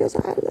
because I love it.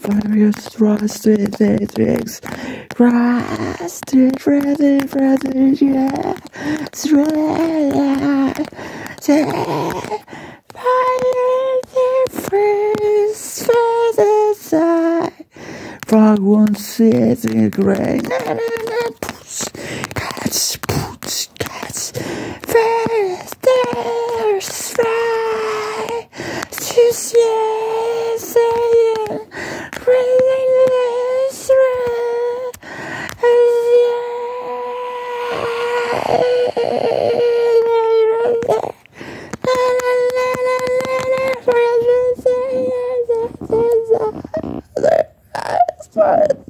Furious rusted things, rusted, rusted, rusted, yeah, rusted, fire Frog won't sit in grain. Cats, boots, cats, first, there's fry. To see, saying, release, Fun.